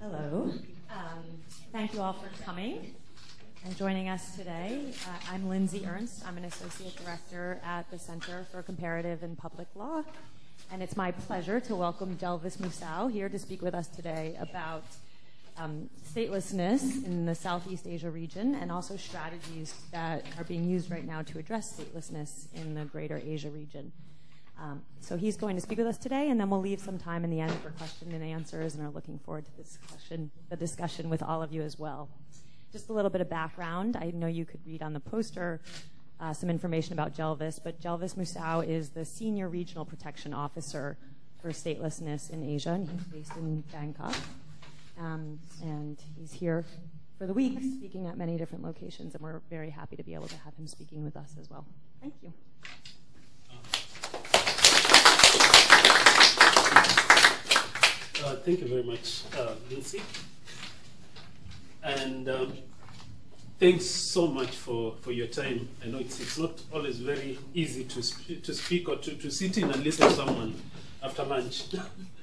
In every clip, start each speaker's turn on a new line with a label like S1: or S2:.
S1: Hello. Um, thank you all for coming and joining us today. Uh, I'm Lindsay Ernst. I'm an associate director at the Center for Comparative and Public Law. And it's my pleasure to welcome Jelvas Musau here to speak with us today about um, statelessness in the Southeast Asia region and also strategies that are being used right now to address statelessness in the greater Asia region. Um, so he's going to speak with us today, and then we'll leave some time in the end for question and answers, and are looking forward to this discussion, the discussion with all of you as well. Just a little bit of background. I know you could read on the poster uh, some information about Jelvas, but Jelvas Musau is the Senior Regional Protection Officer for Statelessness in Asia, and he's based in Bangkok. Um, and he's here for the week, speaking at many different locations, and we're very happy to be able to have him speaking with us as well. Thank you.
S2: Uh, thank you very much, uh, Lindsay. And um, thanks so much for, for your time. I know it's, it's not always very easy to, sp- to speak or to, to sit in and listen to someone after lunch.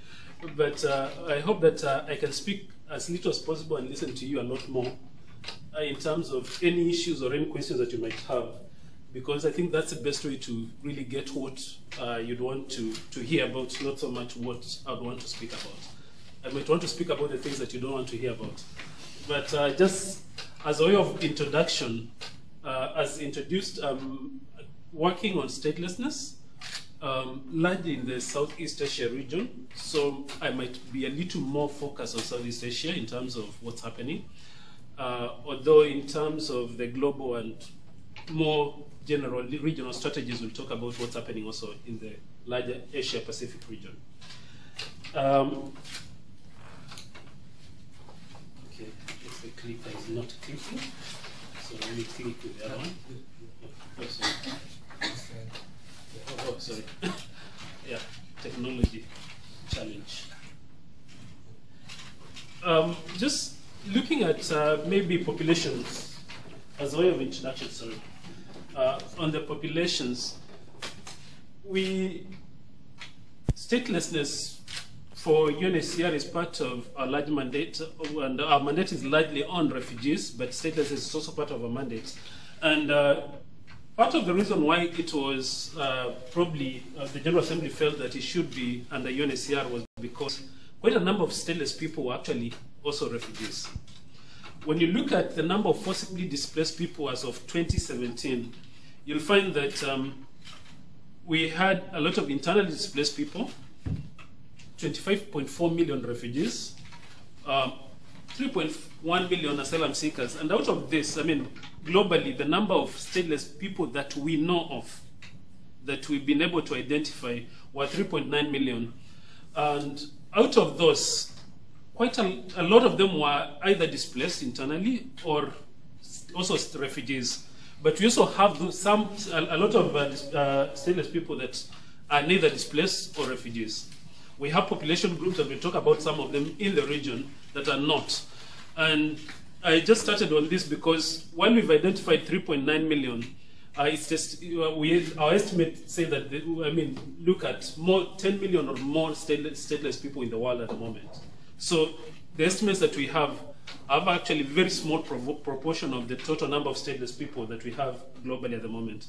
S2: but uh, I hope that uh, I can speak as little as possible and listen to you a lot more uh, in terms of any issues or any questions that you might have because I think that's the best way to really get what uh, you'd want to, to hear about, not so much what I'd want to speak about. I might want to speak about the things that you don't want to hear about. But uh, just as a way of introduction, uh, as introduced, um, working on statelessness, um, largely in the Southeast Asia region. So I might be a little more focused on Southeast Asia in terms of what's happening. Uh, although in terms of the global and more general regional strategies, we'll talk about what's happening also in the larger Asia Pacific region. Um, okay, if the clicker is not clicking, so let me click with the other one. Oh, sorry. Yeah, technology challenge. Um, just looking at uh, maybe populations as a way of introduction, sorry uh, on the populations, we statelessness for UNHCR is part of our large mandate, and our mandate is largely on refugees, but statelessness is also part of our mandate. And uh, part of the reason why it was uh, probably uh, the General Assembly felt that it should be under UNHCR was because quite a number of stateless people were actually also refugees. When you look at the number of forcibly displaced people as of 2017, you'll find that um, we had a lot of internally displaced people, 25.4 million refugees, um, 3.1 million asylum seekers. And out of this, I mean, globally, the number of stateless people that we know of, that we've been able to identify, were 3.9 million. And out of those, quite a, a lot of them were either displaced internally or also refugees. But we also have some, a, a lot of uh, uh, stateless people that are neither displaced or refugees. We have population groups, and we talk about some of them in the region that are not. And I just started on this because while we've identified 3.9 million, uh, it's just we our estimates say that I mean look at more 10 million or more stateless, stateless people in the world at the moment. So the estimates that we have have actually very small pro proportion of the total number of stateless people that we have globally at the moment.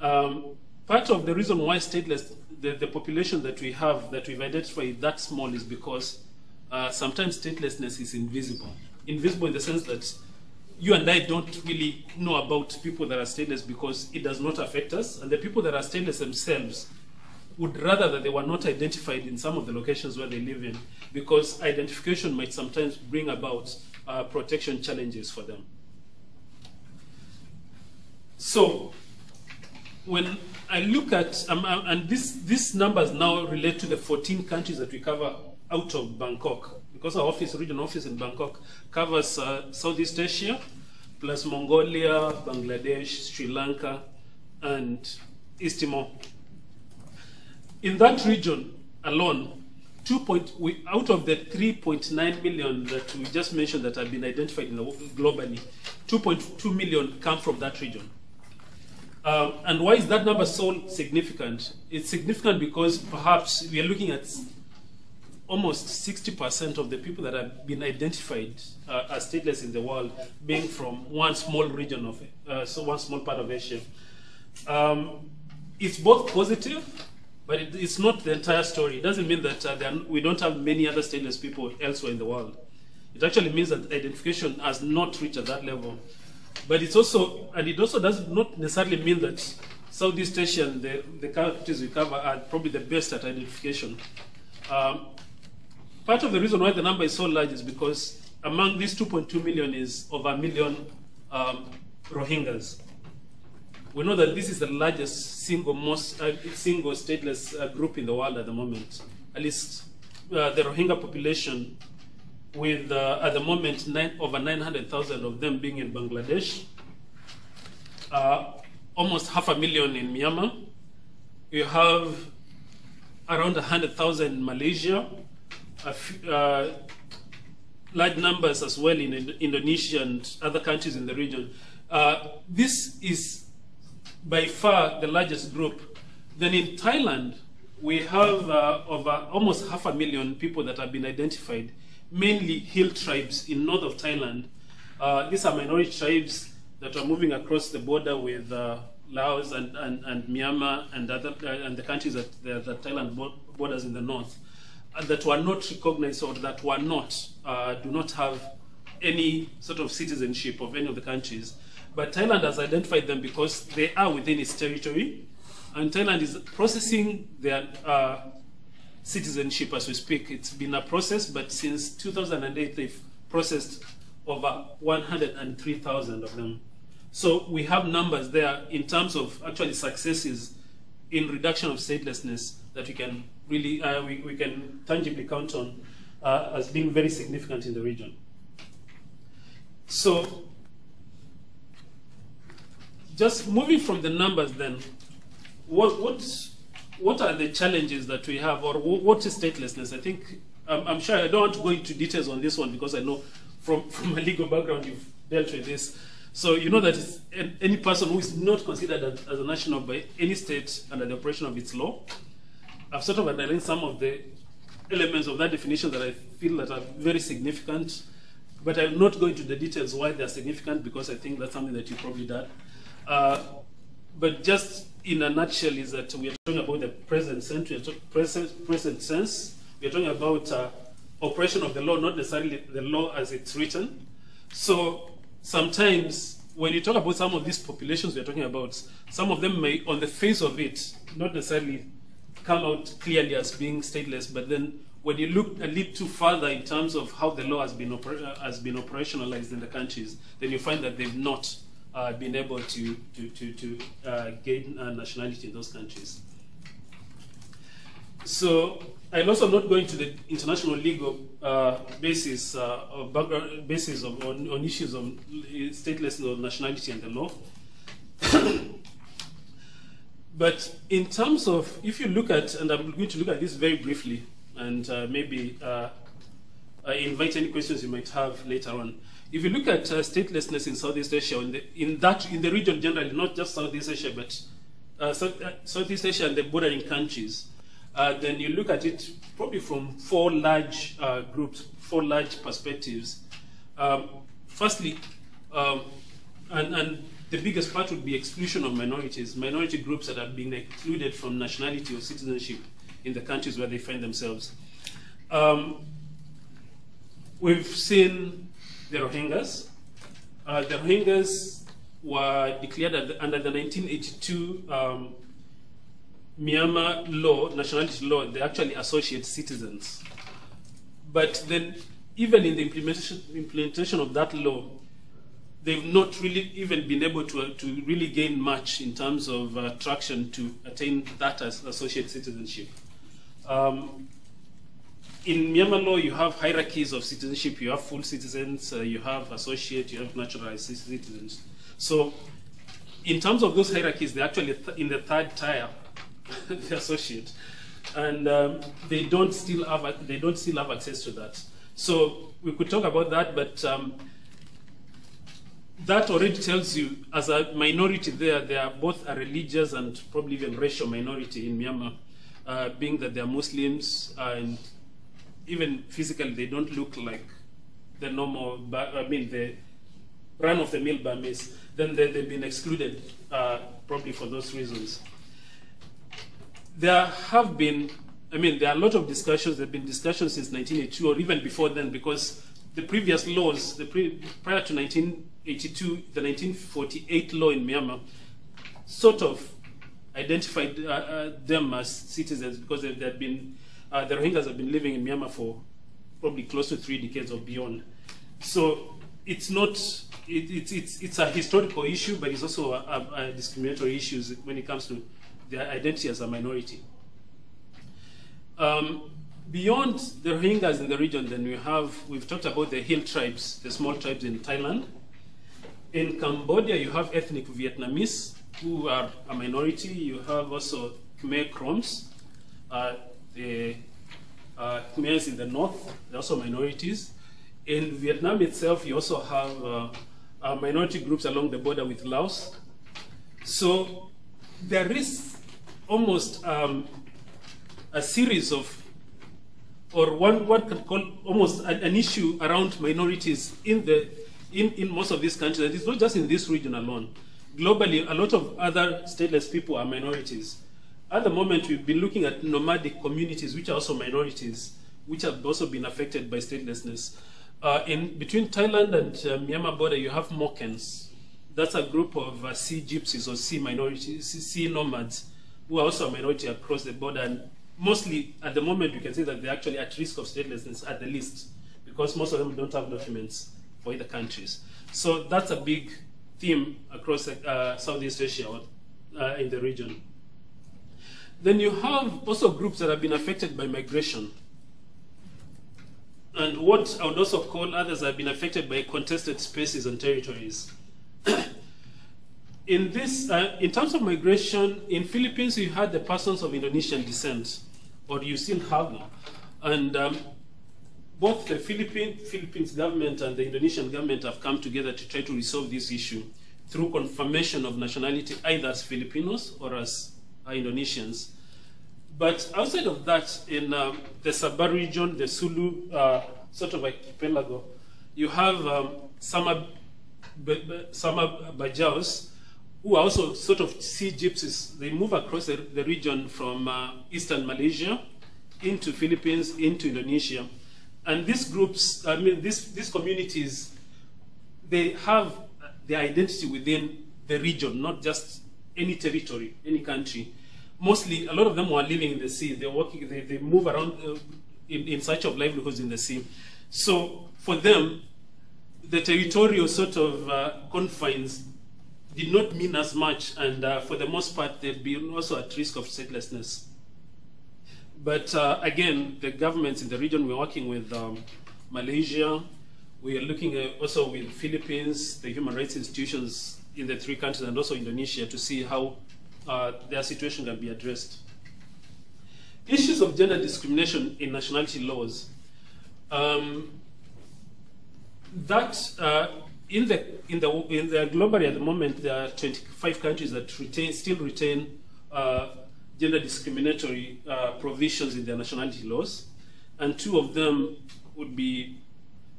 S2: Um, part of the reason why stateless, the, the population that we have, that we've identified that small is because uh, sometimes statelessness is invisible. Invisible in the sense that you and I don't really know about people that are stateless because it does not affect us, and the people that are stateless themselves would rather that they were not identified in some of the locations where they live in because identification might sometimes bring about uh, protection challenges for them. So when I look at, um, uh, and this, these numbers now relate to the 14 countries that we cover out of Bangkok, because our office, regional office in Bangkok, covers uh, Southeast Asia, plus Mongolia, Bangladesh, Sri Lanka, and East Timor. In that region alone, two point, we, out of the 3.9 million that we just mentioned that have been identified the, globally, 2.2 million come from that region. Um, and why is that number so significant? It's significant because perhaps we are looking at almost 60% of the people that have been identified uh, as stateless in the world being from one small region of, uh, so one small part of Asia. Um, it's both positive, but it, it's not the entire story. It doesn't mean that uh, are, we don't have many other stateless people elsewhere in the world. It actually means that identification has not reached at that level. But it's also, and it also does not necessarily mean that Southeast Asia and the, the countries we cover are probably the best at identification. Um, part of the reason why the number is so large is because among these 2.2 million is over a million um, Rohingyas. We know that this is the largest single, most, uh, single stateless uh, group in the world at the moment. At least uh, the Rohingya population with uh, at the moment nine, over 900,000 of them being in Bangladesh, uh, almost half a million in Myanmar. You have around 100,000 in Malaysia, uh, large numbers as well in Indonesia and other countries in the region. Uh, this is by far the largest group. Then in Thailand, we have uh, over almost half a million people that have been identified mainly hill tribes in north of Thailand. Uh, these are minority tribes that are moving across the border with uh, Laos and, and, and, Myanmar and, other, uh, and the countries that, that Thailand borders in the north that were not recognized or that were not, uh, do not have any sort of citizenship of any of the countries. But Thailand has identified them because they are within its territory, and Thailand is processing their uh, citizenship as we speak. It's been a process, but since 2008, they've processed over 103,000 of them. So we have numbers there in terms of actually successes in reduction of statelessness that we can really, uh, we, we can tangibly count on uh, as being very significant in the region. So just moving from the numbers then, what, what what are the challenges that we have, or what is statelessness? I think, I'm, I'm, sure I don't want to go into details on this one because I know from, from a legal background you've dealt with this. So you know that any person who is not considered as, as, a national by any state under the operation of its law. I've sort of underlined some of the elements of that definition that I feel that are very significant, but I'll not go into the details why they're significant because I think that's something that you probably done. Uh, but just in a nutshell is that we are talking about the present century, present, present sense. We are talking about uh, operation of the law, not necessarily the law as it's written. So sometimes when you talk about some of these populations we are talking about, some of them may, on the face of it, not necessarily come out clearly as being stateless, but then when you look a little too further in terms of how the law has been, uh, has been operationalized in the countries, then you find that they've not uh, been able to, to, to, to uh, gain nationality in those countries. So I'm also not going to the international legal uh, basis, uh, or background basis of, on, on, issues of statelessness of nationality and the law. but in terms of, if you look at, and I'm going to look at this very briefly, and uh, maybe uh, invite any questions you might have later on. If you look at uh, statelessness in Southeast Asia, in, the, in, that in the region generally, not just Southeast Asia, but uh, South, uh, Southeast Asia and the bordering countries, uh, then you look at it probably from four large groups, four large perspectives. Um, firstly, um, and, and the biggest part would be exclusion of minorities, minority groups that are being excluded from nationality or citizenship in the countries where they find themselves. Um, we've seen the Rohingyas. Uh, the Rohingyas were declared under the 1982 um, Myanmar law, nationality law, they actually associate citizens. But then, even in the implementation, implementation of that law, they've not really even been able to, uh, to really gain much in terms of uh, traction to attain that as associate citizenship. Um, in Myanmar law, you have hierarchies of citizenship. You have full citizens, uh, you have associate, you have naturalized citizens. So, in terms of those hierarchies, they're actually th in the third tier, the associate, and um, they don't still have they don't still have access to that. So we could talk about that, but um, that already tells you, as a minority there, they are both a religious and probably even racial minority in Myanmar, uh, being that they are Muslims and even physically they don't look like the normal, I mean, the run-of-the-mill Burmese. Then they, have been excluded uh, probably for those reasons. There have been, I mean, there are a lot of discussions. There have been discussions since 1982 or even before then because the previous laws, the pre, prior to 1982, the 1948 law in Myanmar, sort of identified uh, uh, them as citizens because they had been, uh, the Rohingyas have been living in Myanmar for probably close to three decades or beyond. So it's not, it, it, it's, it's a historical issue, but it's also a, a, a discriminatory issue when it comes to their identity as a minority. Um, Beyond the Rohingyas in the region, then we have, we've talked about the hill tribes, the small tribes in Thailand. In Cambodia, you have ethnic Vietnamese who are a minority. You have also Khmer Kroms, uh, the uh, Khmers in the north, they're also minorities. In Vietnam itself, you also have uh, uh, minority groups along the border with Laos. So there is almost um, a series of or one, one can call almost an, an, issue around minorities in, the, in, in most of these countries. And it's not just in this region alone. Globally, a lot of other stateless people are minorities. At the moment, we've been looking at nomadic communities, which are also minorities, which have also been affected by statelessness. Uh, in between Thailand and uh, Myanmar border, you have Mokens. That's a group of uh, sea gypsies or sea minorities, sea nomads, who are also a minority across the border. And mostly at the moment we can say that they're actually at risk of statelessness at the least because most of them don't have documents for either countries. So that's a big theme across uh, Southeast Asia uh, in the region. Then you have also groups that have been affected by migration. And what I would also call others have been affected by contested spaces and territories. in this, uh, in terms of migration, in Philippines, you had the persons of Indonesian descent, or you still have them. And um, both the Philippine, Philippines government and the Indonesian government have come together to try to resolve this issue through confirmation of nationality, either as Filipinos or as Indonesians. But outside of that, in um, the Sabah region, the Sulu uh, sort of archipelago, you have um, Sama Bajaus, who are also sort of sea gypsies. They move across the, the region from uh, eastern Malaysia into Philippines, into Indonesia. And these groups, I mean, these, these communities, they have their identity within the region, not just any territory, any country. Mostly, a lot of them were living in the sea. They're working, they, they move around uh, in, in search of livelihoods in the sea. So for them, the territorial sort of uh, confines did not mean as much, and uh, for the most part, they've been also at risk of statelessness. But uh, again, the governments in the region, we're working with um, Malaysia, we are looking at also with Philippines, the human rights institutions in the three countries, and also Indonesia to see how uh, their situation can be addressed. Issues of gender discrimination in nationality laws. Um, that uh, in the in the in the globally at the moment there are 25 countries that retain still retain uh, gender discriminatory uh, provisions in their nationality laws, and two of them would be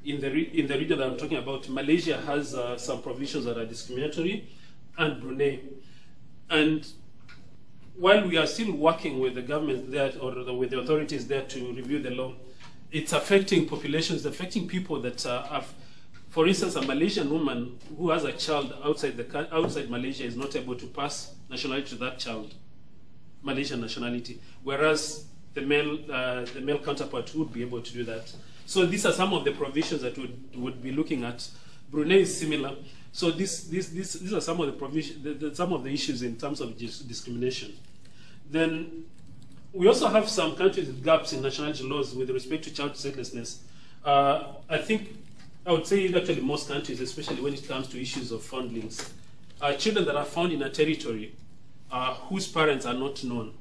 S2: in the in the region that I'm talking about. Malaysia has uh, some provisions that are discriminatory, and Brunei, and while we are still working with the government there or the, with the authorities there to review the law, it's affecting populations, affecting people that uh, have for instance, a Malaysian woman who has a child outside, the, outside Malaysia is not able to pass nationality to that child, Malaysian nationality, whereas the male, uh, the male counterpart would be able to do that. So these are some of the provisions that would would be looking at. Brunei is similar. So this, this, this, these are some of the provision, the, the, some of the issues in terms of discrimination. Then we also have some countries with gaps in nationality laws with respect to child statelessness. Uh, I think I would say actually most countries, especially when it comes to issues of foundlings, uh, children that are found in a territory uh, whose parents are not known.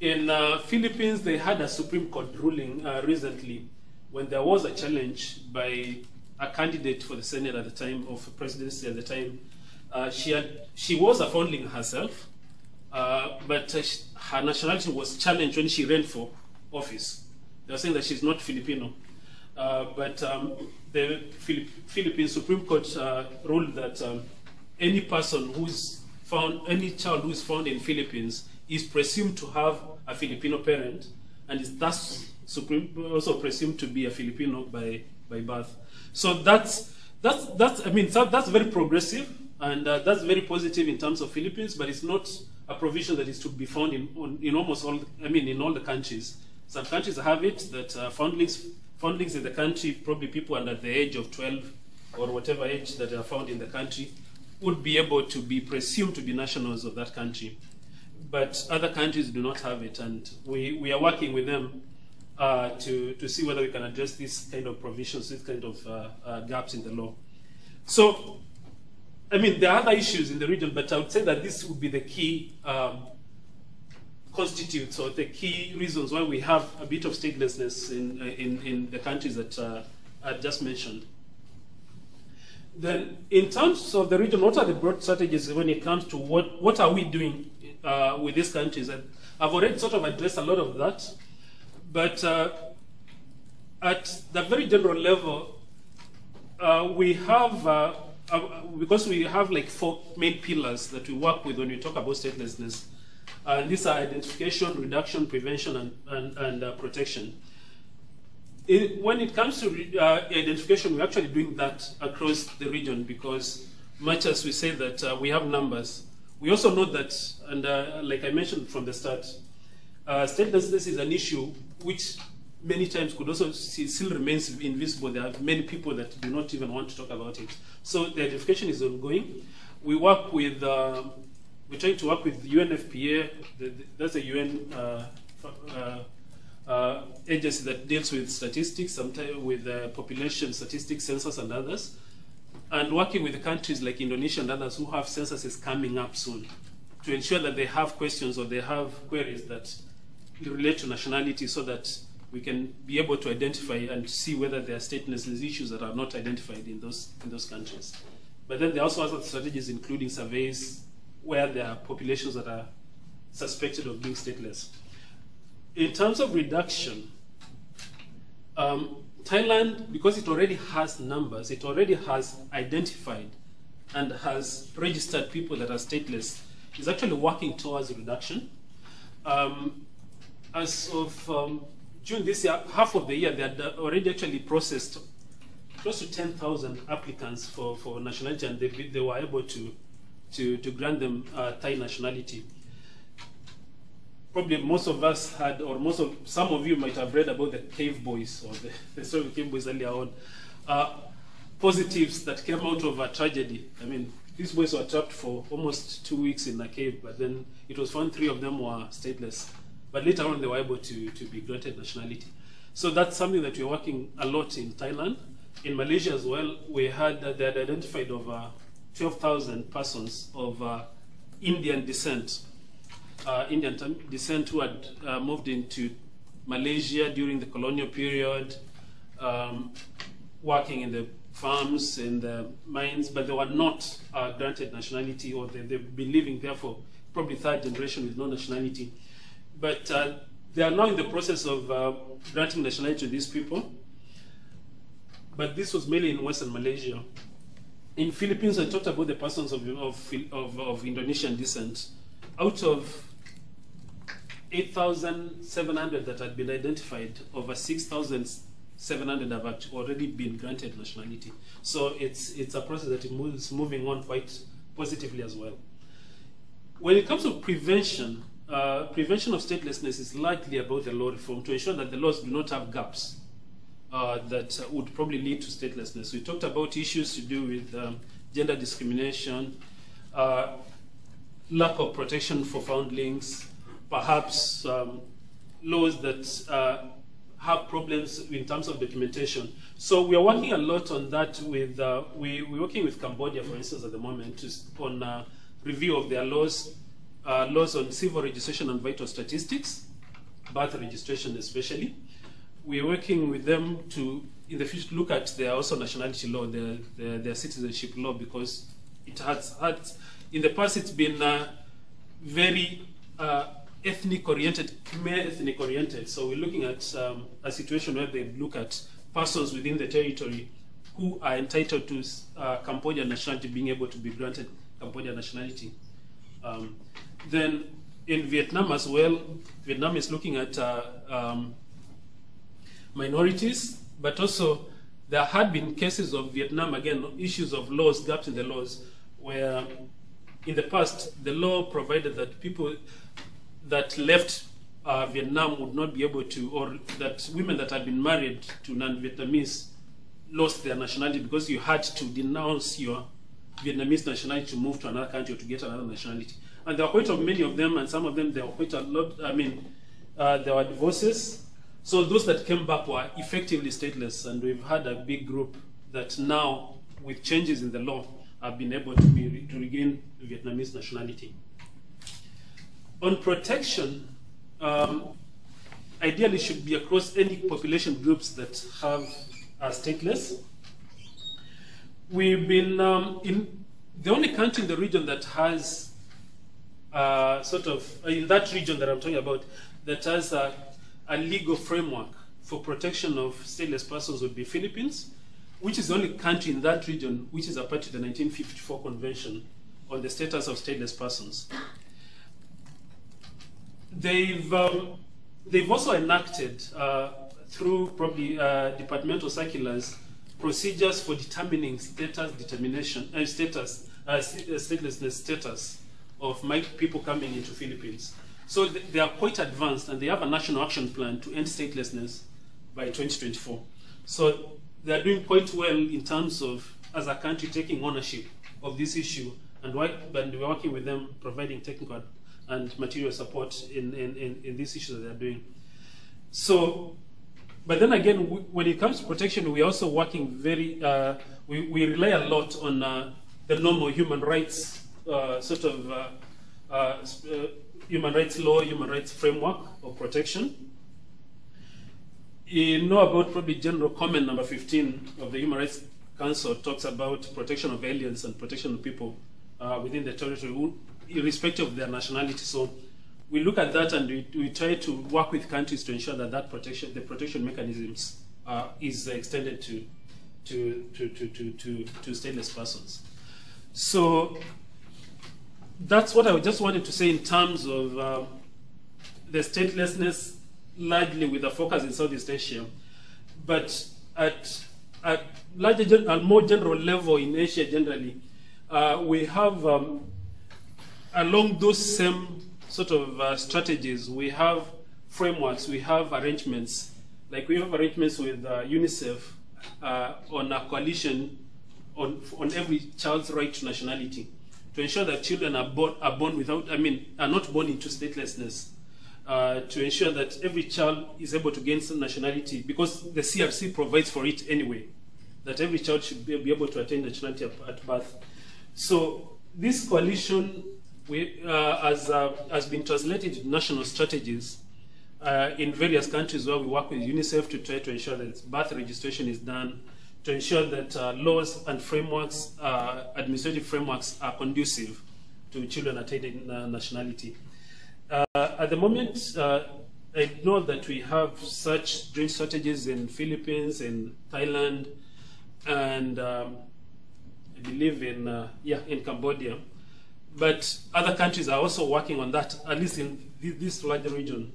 S2: In uh, Philippines, they had a Supreme Court ruling uh, recently when there was a challenge by a candidate for the Senate at the time of presidency at the time. Uh, she had she was a foundling herself, uh, but uh, her nationality was challenged when she ran for office. They were saying that she's not Filipino, but um, the Philipp Philippine Supreme Court ruled that um, any person who's found, any child who is found in Philippines is presumed to have a Filipino parent, and is thus also presumed to be a Filipino by by birth. So that's that's that's I mean that, that's very progressive and uh, that's very positive in terms of Philippines, but it's not a provision that is to be found in on, in almost all I mean in all the countries. Some countries have it that uh, foundlings foundlings in the country, probably people under the age of 12 or whatever age that are found in the country, would be able to be presumed to be nationals of that country. But other countries do not have it, and we, we are working with them uh, to, to see whether we can address these kind of provisions, these kind of uh, uh, gaps in the law. So, I mean, there are other issues in the region, but I would say that this would be the key um, constitutes or the key reasons why we have a bit of statelessness in, uh, in, in the countries that uh, I just mentioned. Then, in terms of the region, what are the broad strategies when it comes to what, what are we doing uh, with these countries? And I've already sort of addressed a lot of that, but uh, at the very general level, uh, we have, uh, because we have like four main pillars that we work with when we talk about statelessness. And these are identification, reduction, prevention, and, and, and uh, protection. It, when it comes to uh, identification, we're actually doing that across the region because much as we say that uh, we have numbers, we also know that, and uh, like I mentioned from the start, uh, statelessness is an issue which many times could also see, still remains invisible. There are many people that do not even want to talk about it. So the identification is ongoing. We work with uh, we're trying to work with UNFPA, the, the, that's a UN uh, agency that deals with statistics, sometimes with uh, population statistics, census, and others, and working with countries like Indonesia and others who have censuses coming up soon to ensure that they have questions or they have queries that relate to nationality so that we can be able to identify and see whether there are statelessness issues that are not identified in those, in those countries. But then there are also other strategies, including surveys, where there are populations that are suspected of being stateless. In terms of reduction, um, Thailand, because it already has numbers, it already has identified and has registered people that are stateless, is actually working towards reduction. Um, as of um, June this year, half of the year, they had already actually processed close to 10,000 applicants for, for nationality, and they, they were able to to, to grant them uh, Thai nationality. Probably most of us had, or most of, some of you might have read about the cave boys, or the, the story of cave boys earlier on. Uh, positives that came out of a tragedy. I mean, these boys were trapped for almost two weeks in a cave, but then it was found three of them were stateless. But later on, they were able to, to be granted nationality. So that's something that we're working a lot in Thailand. In Malaysia as well, we had, uh, they had identified over 12,000 persons of uh, Indian descent, uh, Indian descent who had uh, moved into Malaysia during the colonial period, um, working in the farms and the mines, but they were not uh, granted nationality or they, they've been living there for probably third generation with no nationality. But uh, they are now in the process of uh, granting nationality to these people. But this was mainly in Western Malaysia in Philippines, I talked about the persons of, of, of, of Indonesian descent. Out of 8,700 that had been identified, over 6,700 have already been granted nationality. So it's, it's a process that is moving on quite positively as well. When it comes to prevention, uh, prevention of statelessness is largely about the law reform to ensure that the laws do not have gaps uh, that would probably lead to statelessness. We talked about issues to do with um, gender discrimination, uh, lack of protection for foundlings, perhaps um, laws that uh, have problems in terms of documentation. So we are working a lot on that with, uh, we, we're working with Cambodia, for instance, at the moment on uh, review of their laws, laws on civil registration and vital statistics, birth registration especially we're working with them to in the future look at their also nationality law, their, their, their citizenship law, because it has had, in the past, it's been uh, very uh, ethnic oriented, Khmer ethnic oriented. So we're looking at um, a situation where they look at persons within the territory who are entitled to uh, Cambodian nationality being able to be granted Cambodian nationality. Um, then in Vietnam as well, Vietnam is looking at uh, um, minorities, but also there had been cases of Vietnam, again, issues of laws, gaps in the laws, where in the past the law provided that people that left uh, Vietnam would not be able to, or that women that had been married to non-Vietnamese lost their nationality because you had to denounce your Vietnamese nationality to move to another country or to get another nationality. And there are quite a many of them, and some of them there were quite a lot. I mean, uh, there were divorces. So those that came back were effectively stateless, and we've had a big group that now, with changes in the law, have been able to, be, to regain Vietnamese nationality. On protection, um, ideally should be across any population groups that have are stateless. We've been um, in the only country in the region that has uh, sort of in that region that I'm talking about that has a, a legal framework for protection of stateless persons would be Philippines, which is the only country in that region which is a part of the 1954 Convention on the status of stateless persons. They've um, they've also enacted uh, through probably uh, departmental circulars procedures for determining status determination uh, status uh, statelessness status of people coming into Philippines. So th they are quite advanced and they have a national action plan to end statelessness by 2024. So they are doing quite well in terms of, as a country, taking ownership of this issue and, and we're working with them, providing technical and material support in, in, in, in these issues that they're doing. So, but then again, we, when it comes to protection, we're also working very, uh, we, we rely a lot on uh, the normal human rights uh, sort of uh, uh, uh, human rights law, human rights framework of protection. You know about probably general comment number 15 of the Human Rights Council talks about protection of aliens and protection of people within the territory, irrespective of their nationality. So we look at that and we, we, try to work with countries to ensure that that protection, the protection mechanisms, uh, is extended to to to to to to, to stateless persons. So that's what I just wanted to say in terms of uh, the statelessness, largely with a focus in Southeast Asia, but at at larger, at more general level in Asia generally, uh, we have um, along those same sort of uh, strategies, we have frameworks, we have arrangements, like we have arrangements with uh, UNICEF uh, on a coalition on, on every child's right to nationality to ensure that children are born, are born without, I mean, are not born into statelessness. Uh, to ensure that every child is able to gain some nationality because the CRC provides for it anyway, that every child should be, be able to attain nationality at, at birth. So this coalition we, uh, has, uh, has been translated into national strategies uh, in various countries where we work with UNICEF to try to ensure that birth registration is done, to ensure that uh, laws and frameworks, uh, administrative frameworks are conducive to children attaining nationality. at the moment, I know that we have such joint strategies in Philippines, in Thailand, and um, I believe in, uh, yeah, in Cambodia. But other countries are also working on that, at least in this larger region.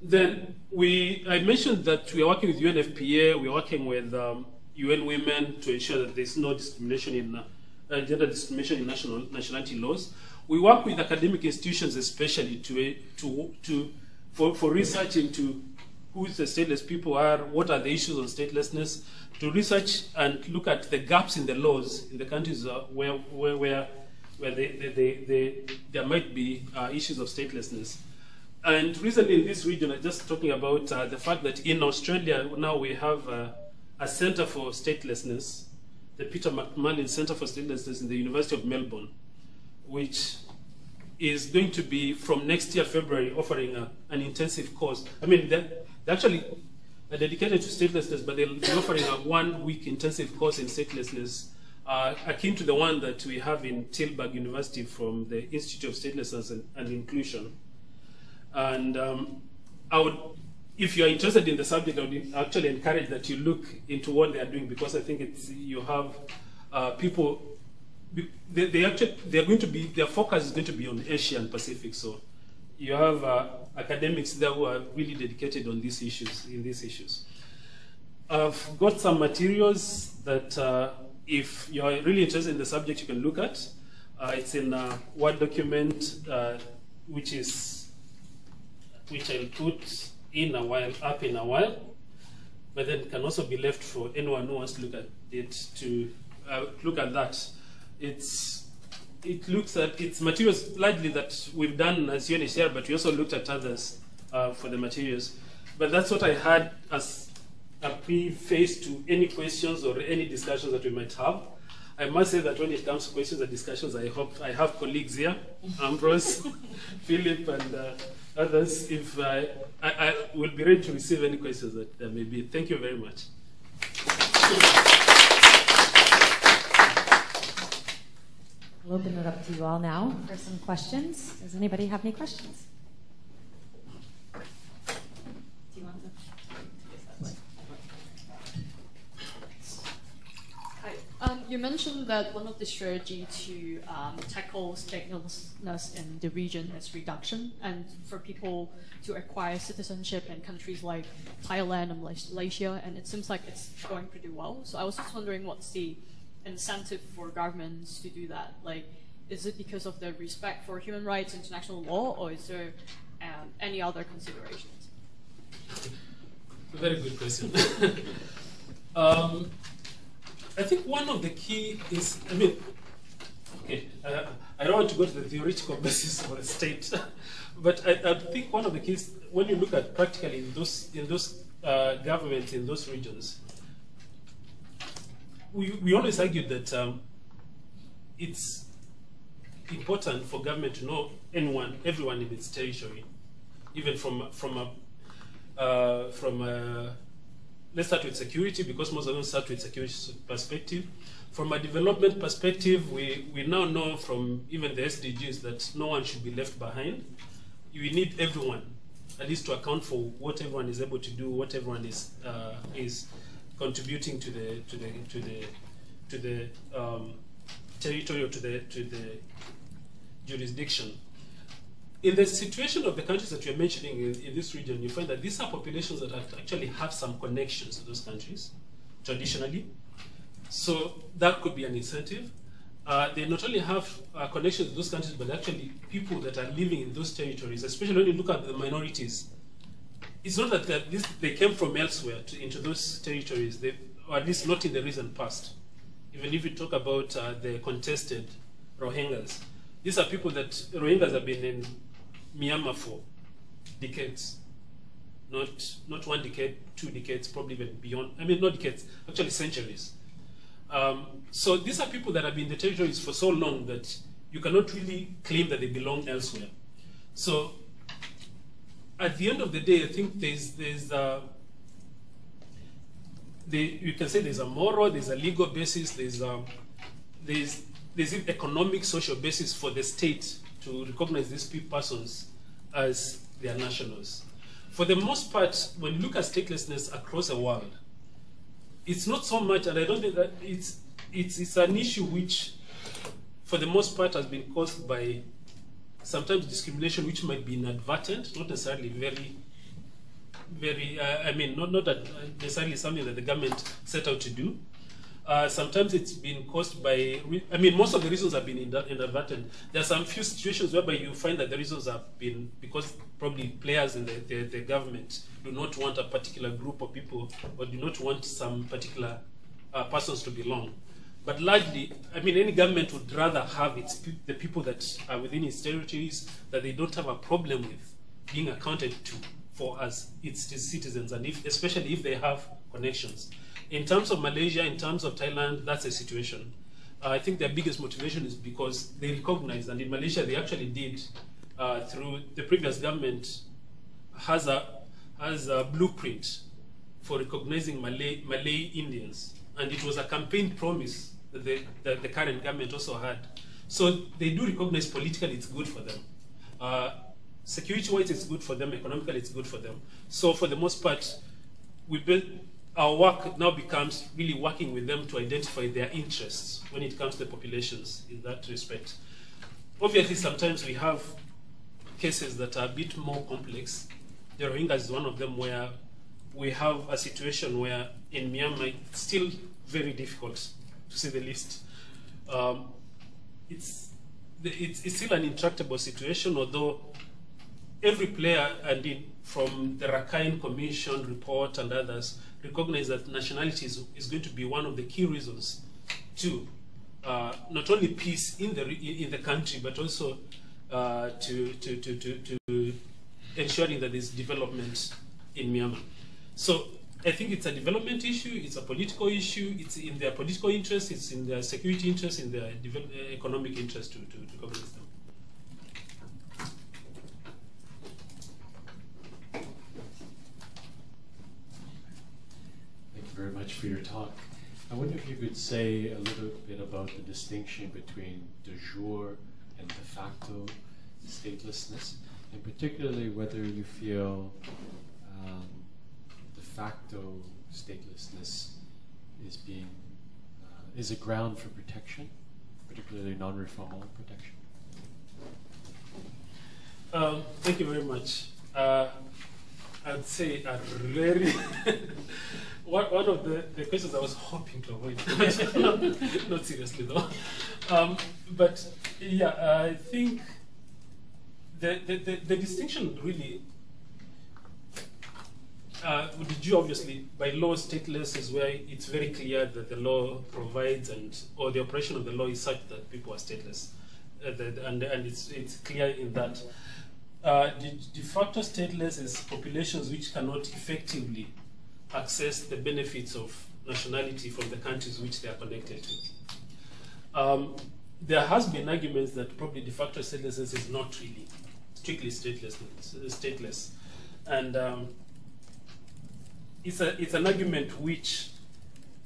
S2: Then we, I mentioned that we are working with UNFPA, we are working with um, UN Women to ensure that there's no discrimination in uh, gender discrimination in national nationality laws. We work with academic institutions especially to, to, to, for, for research into who the stateless people are, what are the issues on statelessness, to research and look at the gaps in the laws in the countries uh, where, where, where, where they, they, they, there might be uh, issues of statelessness. And recently in this region, I'm just talking about uh, the fact that in Australia now we have uh, a Center for Statelessness, the Peter McMullin Center for Statelessness in the University of Melbourne, which is going to be from next year, February, offering a, an intensive course. I mean, they're actually uh, dedicated to statelessness, but they'll be offering a one-week intensive course in statelessness, uh, akin to the one that we have in Tilburg University from the Institute of Statelessness and, and Inclusion. And um, I would, if you are interested in the subject, I would actually encourage that you look into what they are doing because I think it's you have uh, people. They, they actually they are going to be their focus is going to be on Asia and Pacific. So you have uh, academics there who are really dedicated on these issues in these issues. I've got some materials that uh, if you're really interested in the subject, you can look at. Uh, it's in a Word document, uh, which is which I'll put in a while, up in a while, but then it can also be left for anyone who wants to look at it to uh, look at that. It's it looks at its materials largely that we've done as UNHCR, but we also looked at others uh, for the materials. But that's what I had as a preface to any questions or any discussions that we might have. I must say that when it comes to questions and discussions, I hope I have colleagues here, Ambrose, Philip, and uh, others. If I, I, I, will be ready to receive any questions that there may be. Thank you very much.
S1: I'll open it up to you all now for some questions. Does anybody have any questions? Do you want to?
S3: Hi. Um, you mentioned that one of the strategy to um, tackle statelessness in the region is reduction, and for people to acquire citizenship in countries like Thailand and Malaysia, and it seems like it's going pretty well. So I was just wondering what's the incentive for governments to do that? Like, is it because of the respect for human rights, international law, or is there um, any other considerations?
S2: Very good question. um, I think one of the key is, I mean, okay, uh, I don't want to go to the theoretical basis for a state, but I, I, think one of the keys, when you look at practically in those in those uh, governments in those regions, we, we always argued that um, it's important for government to know anyone, everyone in its territory, even from from a uh, from a, let's start with security because most of them start with security perspective. From a development perspective, we, we now know from even the SDGs that no one should be left behind. We need everyone, at least to account for what everyone is able to do, what everyone is uh, is contributing to the to the to the to the um, territory or to the to the jurisdiction. In the situation of the countries that you're mentioning in, in, this region, you find that these are populations that actually have some connections to those countries traditionally. So that could be an incentive. Uh, they not only have uh, connections to those countries, but actually people that are living in those territories, especially when you look at the minorities. It's not that this, they came from elsewhere to, into those territories, they, or at least not in the recent past. Even if you talk about uh, the contested Rohingyas, these are people that Rohingyas have been in Myanmar for decades. Not, not one decade, two decades, probably even beyond. I mean, not decades, actually centuries. Um, so these are people that have been in the territories for so long that you cannot really claim that they belong elsewhere. So at the end of the day, I think there's, there's a, they, you can say there's a moral, there's a legal basis, there's a, there's there's an economic, social basis for the state to recognize these persons as their nationals. For the most part, when you look at statelessness across the world, it's not so much, and I don't think that it's, it's, it's an issue which, for the most part, has been caused by sometimes discrimination which might be inadvertent, not necessarily very, very, uh, I mean, not, not necessarily something that the government set out to do, uh, sometimes it's been caused by, I mean, most of the reasons have been inadvertent. There are some few situations whereby you find that the reasons have been because probably players in the, the, the government do not want a particular group of people or do not want some particular uh, persons to belong. But largely, I mean, any government would rather have its the people that are within its territories that they don't have a problem with being accounted to for as its citizens, and if, especially if they have connections. In terms of Malaysia, in terms of Thailand, that's a situation. Uh, I think their biggest motivation is because they recognize, and in Malaysia they actually did, uh, through the previous government, has a, has a blueprint for recognizing Malay, Malay Indians. And it was a campaign promise that the, that the current government also had. So they do recognize politically it's good for them. Uh, Security-wise, it's good for them. Economically, it's good for them. So for the most part, we build, our work now becomes really working with them to identify their interests when it comes to the populations in that respect. Obviously, sometimes we have cases that are a bit more complex. The Rohingya is one of them where we have a situation where in Myanmar it's still very difficult, to say the least. Um, it's, it's, it's still an intractable situation, although every player, and in, from the Rakhine Commission report and others, recognize that nationality is, is going to be one of the key reasons to uh, not only peace in the, in the country, but also uh, to, to, to, to, to ensuring that there's development in Myanmar. So I think it's a development issue, it's a political issue, it's in their political interest, it's in their security interest, in their economic interest to, to, to recognize them.
S4: Very much for your talk. I wonder if you could say a little bit about the distinction between de jure and de facto statelessness, and particularly whether you feel um, de facto statelessness is being uh, is a ground for protection, particularly non-refoulement protection.
S2: Um, thank you very much. Uh, I'd say a really one, one of the, the questions I was hoping to avoid. not, seriously though. Um, but yeah, I think the, the, the, the distinction really uh, you obviously by law stateless is where it's very clear that the law provides and or the operation of the law is such that people are stateless uh, and, and it's, it's clear in that uh, de, de facto stateless is populations which cannot effectively access the benefits of nationality from the countries which they are connected to. Um, there has been arguments that probably de facto statelessness is not really strictly stateless, stateless. and um, it's a it's an argument which,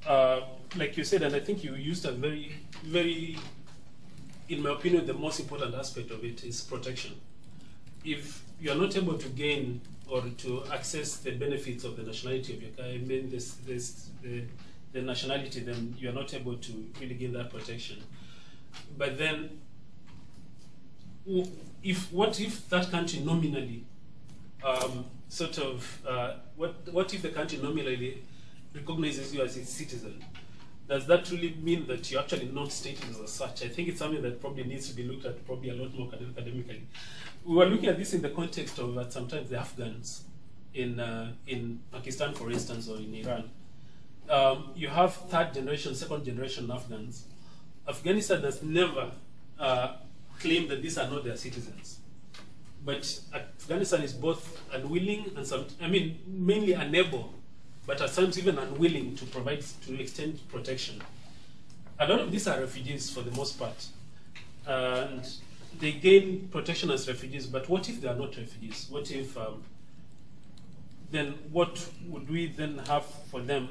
S2: uh, like you said, and I think you used a very very, in my opinion, the most important aspect of it is protection. If you are not able to gain or to access the benefits of the nationality of your country, I mean this, this, the, the nationality, then you are not able to really gain that protection. But then, if what if that country nominally um, sort of uh, what what if the country nominally recognizes you as its citizen? Does that really mean that you're actually not stateless as such? I think it's something that probably needs to be looked at probably a lot more academically. We were looking at this in the context of uh, sometimes the Afghans in uh, in Pakistan, for instance, or in Iran. Um, you have third generation, second generation Afghans. Afghanistan has never uh, claimed that these are not their citizens. But Afghanistan is both unwilling and some, I mean, mainly unable, but at times even unwilling to provide, to extend protection. A lot of these are refugees for the most part. And they gain protection as refugees, but what if they are not refugees? What if, um, then what would we then have for them?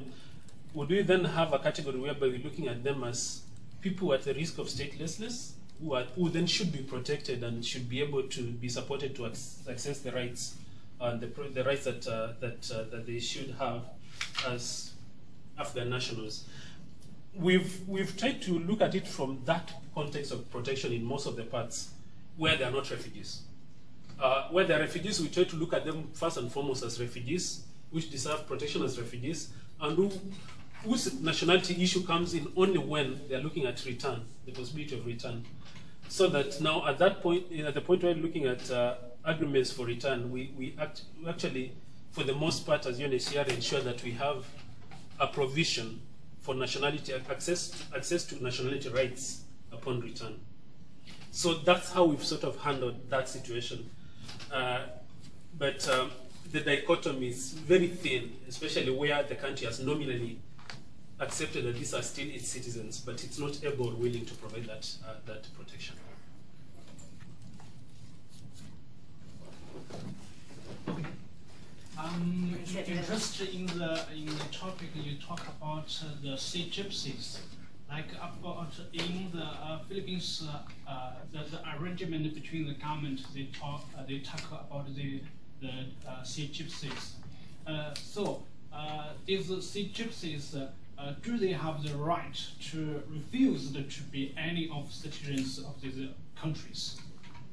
S2: Would we then have a category whereby we're looking at them as people at the risk of statelessness who, are, who then should be protected and should be able to be supported to access the rights and the, the rights that, uh, that, uh, that they should have as Afghan nationals. We've, we've tried to look at it from that context of protection in most of the parts where they are not refugees. Uh, where they are refugees, we try to look at them first and foremost as refugees, which deserve protection as refugees, and who, whose nationality issue comes in only when they are looking at return, the possibility of return. So that now at that point, at the point where we're looking at uh, agreements for return, we, we, act, we actually, for the most part, as UNHCR, ensure that we have a provision for nationality access, access to nationality rights upon return. So that's how we've sort of handled that situation. Uh, but um, the dichotomy is very thin, especially where the country has nominally accepted that these are still its citizens, but it's not able or willing to provide that, uh, that protection.
S5: Um,
S1: Sit in.
S5: interested in the in the topic you talk about uh, the sea gypsies, like about in the uh, Philippines, uh, uh, the, the arrangement between the government. They talk uh, they talk about the the uh, sea gypsies. Uh, so uh, these sea gypsies. Uh, uh, do they have the right to refuse to be any of citizens of these countries?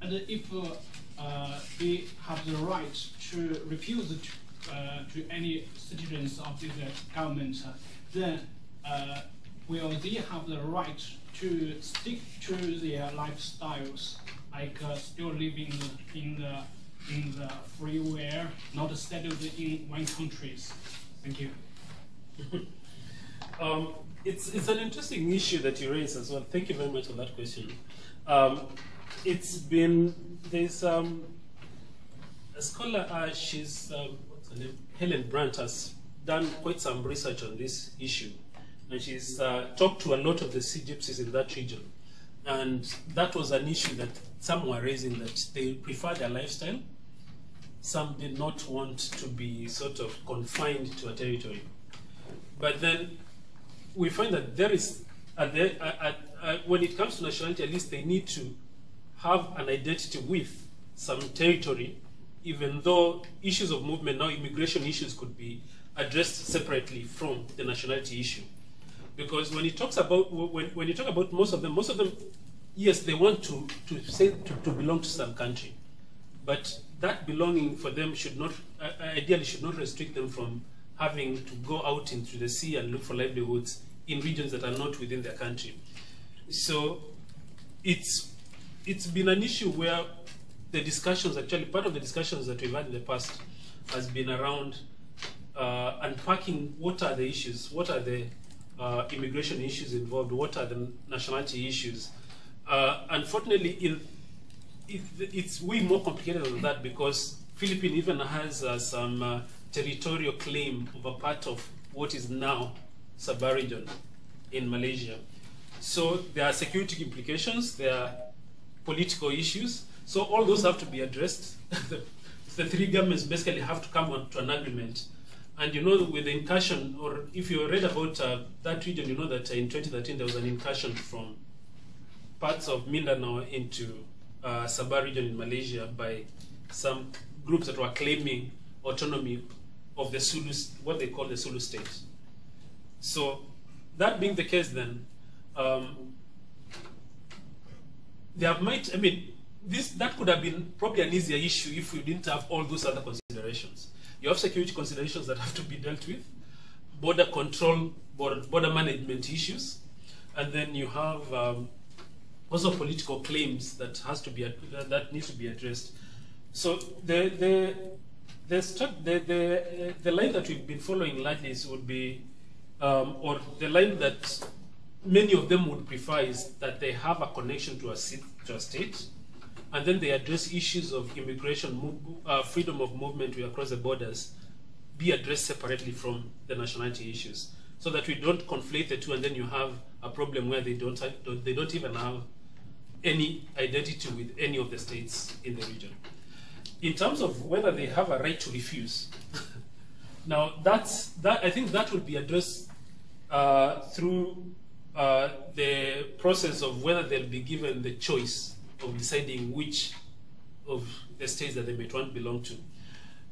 S5: And if they have the right to refuse to, uh, to any citizens of this uh, government, uh, then uh, will they have the right to stick to their lifestyles, like uh, still living in the in the free world, not settled in one countries? Thank you.
S2: Um, it's, it's an interesting issue that you raise as well. Thank you very much for that question. Um, it's been, there's um, a scholar, uh, she's, um, what's her name? Helen Brunt has done quite some research on this issue. And she's uh, talked to a lot of the sea gypsies in that region. And that was an issue that some were raising that they prefer their lifestyle. Some did not want to be sort of confined to a territory. But then we find that there is, when it comes to nationality, at least they need to have an identity with some territory, even though issues of movement, now immigration issues could be addressed separately from the nationality issue. Because when it talks about, when, when you talk about most of them, most of them, yes, they want to, to say, to, to belong to some country. But that belonging for them should not, uh, ideally should not restrict them from having to go out into the sea and look for livelihoods in regions that are not within their country. So it's, it's been an issue where the discussions, actually part of the discussions that we've had in the past has been around uh, unpacking what are the issues, what are the uh, immigration issues involved, what are the nationality issues. Uh, unfortunately, it, it's way more complicated than that because Philippines even has uh, some uh, territorial claim of a part of what is now Sabah region in Malaysia. So there are security implications, there are political issues. So all those have to be addressed. the, three governments basically have to come on to an agreement. And you know, with the incursion, or if you read about uh, that region, you know that uh, in 2013 there was an incursion from parts of Mindanao into uh, Sabah region in Malaysia by some groups that were claiming autonomy of the Sulu, what they call the Sulu state. So that being the case, then um, there might, I mean, this that could have been probably an easier issue if we didn't have all those other considerations. You have security considerations that have to be dealt with, border control, border, border management issues, and then you have um, also political claims that has to be that needs to be addressed. So the the the the the, the line that we've been following lately would be, um, or the line that many of them would prefer is that they have a connection to a to a state, and then they address issues of immigration, uh, freedom of movement across the borders, be addressed separately from the nationality issues, so that we don't conflate the two, and then you have a problem where they don't, have, don't they don't even have any identity with any of the states in the region. In terms of whether they have a right to refuse, now that's that I think that will be addressed uh, through uh, the process of whether they'll be given the choice of deciding which of the states that they may want to belong to.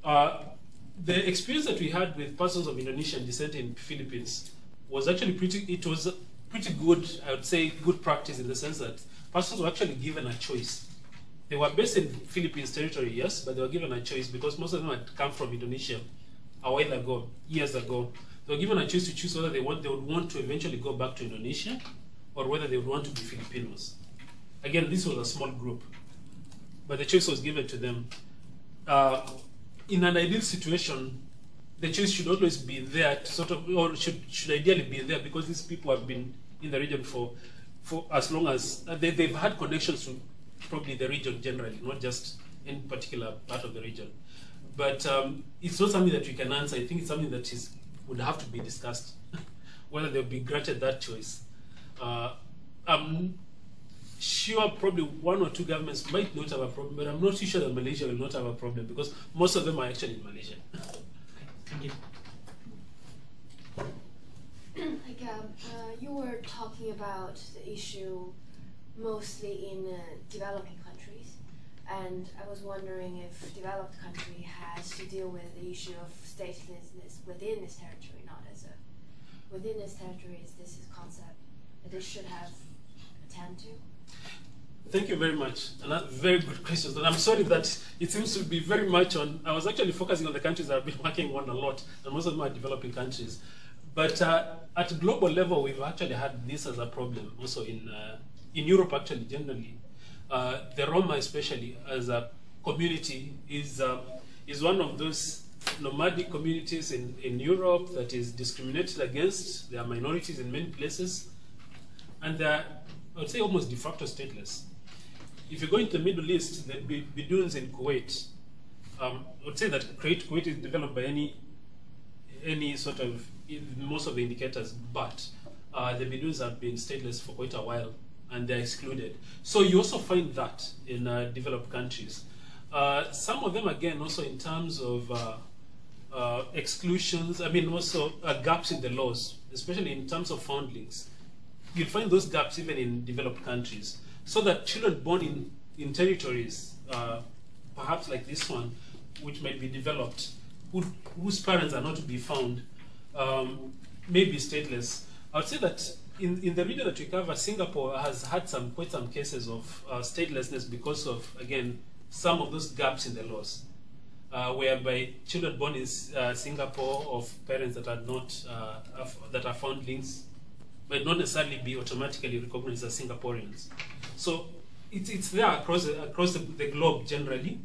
S2: Uh, the experience that we had with persons of Indonesian descent in Philippines was actually pretty. It was pretty good. I would say good practice in the sense that persons were actually given a choice. They were based in Philippines territory, yes, but they were given a choice because most of them had come from Indonesia a while ago, years ago. They were given a choice to choose whether they want they would want to eventually go back to Indonesia or whether they would want to be Filipinos. Again, this was a small group, but the choice was given to them. Uh, in an ideal situation, the choice should always be there, sort of, or should, should ideally be there because these people have been in the region for, for as long as uh, they, they've had connections to probably the region generally, not just in particular part of the region. But um, it's not something that we can answer. I think it's something that is would have to be discussed, whether they'll be granted that choice. Uh, I'm sure probably one or two governments might not have a problem, but I'm not too sure that Malaysia will not have a problem because most of them are actually in Malaysia.
S5: Thank you.
S6: like um, uh, you were talking about the issue mostly in uh, developing countries, and I was wondering if developed country has to deal with the issue of statelessness within this territory, not as a within this territory. Is this a concept that it should have attend to?
S2: Thank you very much. And that's very good questions. And I'm sorry that it seems to be very much on. I was actually focusing on the countries that I've been working on a lot, and most of them are developing countries. But uh, at global level, we've actually had this as a problem also in, uh, in Europe, actually, generally. Uh, the Roma, especially as a community, is, uh, is one of those nomadic communities in, in Europe that is discriminated against. They are minorities in many places. And they're, I would say, almost de facto stateless. If you go into the Middle East, the Bedouins in Kuwait, um, I would say that Kuwait is developed by any any sort of most of the indicators, but uh, the Bedouins have been stateless for quite a while and they're excluded. So you also find that in uh, developed countries. Uh, some of them, again, also in terms of uh, uh, exclusions, I mean, also uh, gaps in the laws, especially in terms of foundlings. You'll find those gaps even in developed countries. So that children born in, in territories, perhaps like this one, which might be developed, who, whose parents are not to be found, um, may be stateless. I would say that in, in the region that we cover, Singapore has had some quite some cases of uh, statelessness because of, again, some of those gaps in the laws, uh, whereby children born in uh, Singapore of parents that are not uh, that are foundlings might not necessarily be automatically recognized as Singaporeans. So it's, it's there across across the, the globe generally.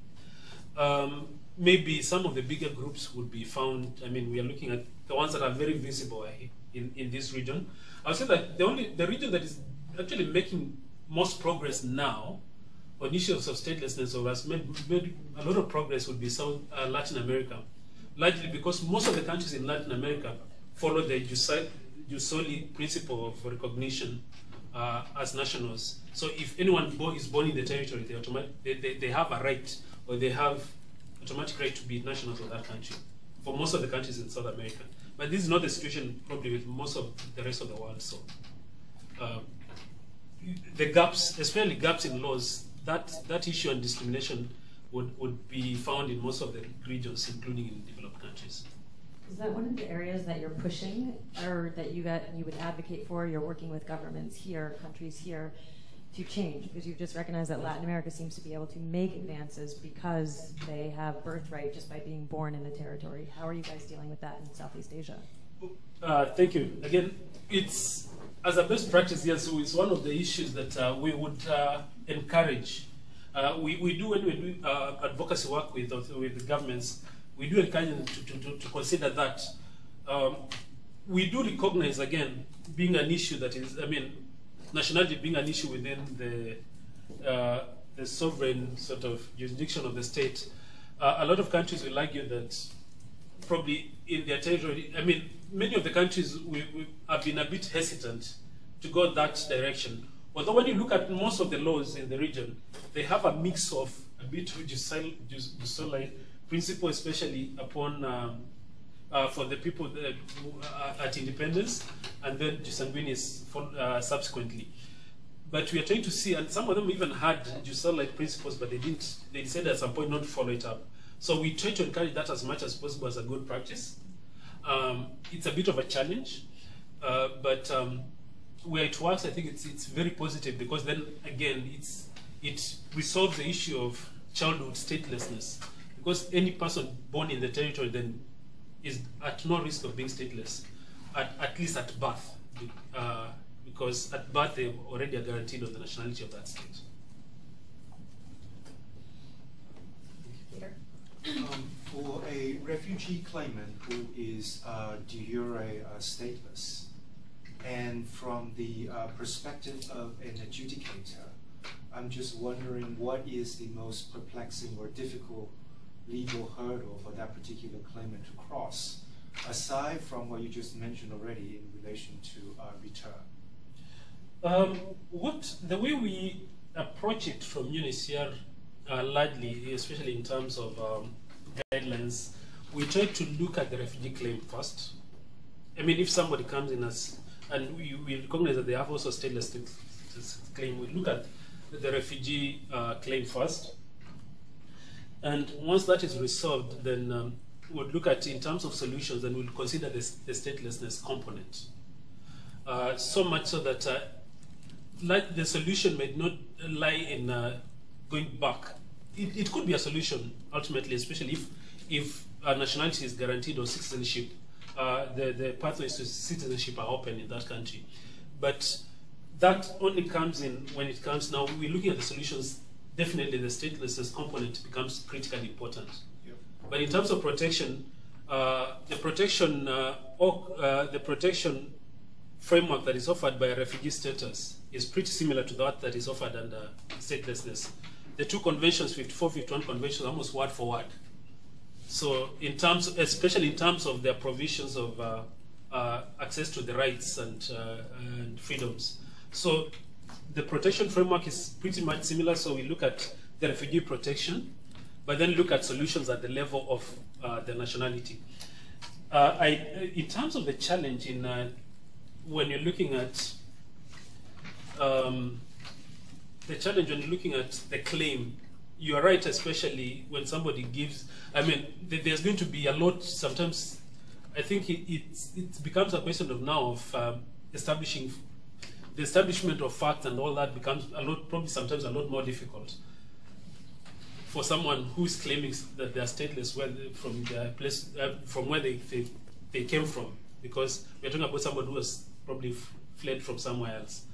S2: Um, maybe some of the bigger groups would be found. I mean, we are looking at the ones that are very visible in, in this region. I would say that the only the region that is actually making most progress now on issues of statelessness or has made, made a lot of progress would be South uh, Latin America, largely because most of the countries in Latin America follow the jus soli principle of recognition uh, as nationals. So if anyone is born in the territory, they, they, they, they have a right or they have automatic right to be nationals of that country for most of the countries in South America. But this is not the situation probably with most of the rest of the world. So uh, the gaps, especially gaps in laws, that, that issue and discrimination would, would be found in most of the regions, including in developed countries.
S1: Is that one of the areas that you're pushing or that you got you would advocate for? You're working with governments here, countries here to change because you've just recognized that Latin America seems to be able to make advances because they have birthright just by being born in the territory. How are you guys dealing with that in Southeast Asia?
S2: Uh, thank you. Again, it's as a best practice, yes, so it's one of the issues that uh, we would uh, encourage. Uh, we, we do when we do uh, advocacy work with, with the governments, we do encourage them to, to, to consider that. Um, we do recognize, again, being an issue that is, I mean, nationality being an issue within the, uh, the sovereign sort of jurisdiction of the state, uh, a lot of countries will argue that probably in their territory, I mean, many of the countries we, we have been a bit hesitant to go that direction. Although when you look at most of the laws in the region, they have a mix of a bit of soli principle, especially upon um, uh, for the people that, uh, at independence, and then jus sanguinis for, uh, subsequently. But we are trying to see, and some of them even had like principles, but they didn't. They decided at some point not to follow it up. So we try to encourage that as much as possible as a good practice. Um, it's a bit of a challenge, but um, where it works, I think it's it's very positive because then again, it's it resolves the issue of childhood statelessness. Because any person born in the territory then is at no risk of being stateless, at, at least at birth, uh, because at birth they already are guaranteed on the nationality of that state.
S7: Um, for a refugee claimant who is uh, de jure uh, stateless, and from the uh, perspective of an adjudicator, I'm just wondering what is the most perplexing or difficult legal hurdle for that particular claimant to cross, aside from what you just mentioned already in relation to uh, return?
S2: Um, what the way we approach it from UNHCR uh, largely, especially in terms of um, guidelines, we try to look at the refugee claim first. I mean, if somebody comes in as, and we, we recognize that they have also stateless claim, we look at the refugee uh, claim first. And once that is resolved, then um, we'll look at, in terms of solutions, and we'll consider this, the statelessness component. Uh, so much so that uh, like the solution may not lie in uh, going back. It, it could be a solution ultimately, especially if if nationality is guaranteed or citizenship, uh, the the pathways to citizenship are open in that country. But that only comes in when it comes now. We're looking at the solutions. Definitely, the statelessness component becomes critically important.
S7: Yep.
S2: But in terms of protection, uh, the protection uh, or, uh, the protection framework that is offered by refugee status is pretty similar to that that is offered under statelessness. The two conventions, 54, 51 conventions, almost word for word. So in terms, especially in terms of their provisions of uh, uh, access to the rights and, uh, and freedoms. So the protection framework is pretty much similar. So we look at the refugee protection, but then look at solutions at the level of uh, the nationality. Uh, I, in terms of the challenge in uh, when you're looking at um, the challenge when you're looking at the claim, you are right, especially when somebody gives. I mean, th- there's going to be a lot. Sometimes, I think it it, it becomes a question of now of um, establishing the establishment of facts and all that becomes a lot, probably sometimes a lot more difficult for someone who's claiming that they are stateless they, from their place, uh, from where they, they, they came from, because we're talking about someone who has probably fled from somewhere else.